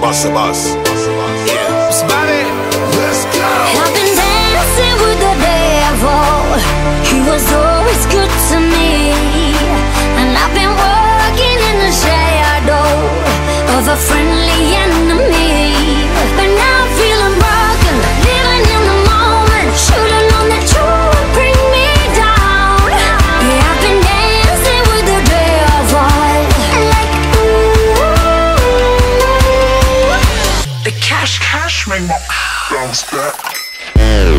Bossa Boss. Yeah. It's Bobby. Let's go. I've been dancing with the devil. He was always good to me. And I've been working in the shadow of a friendly and cash, cash, me, bounce back.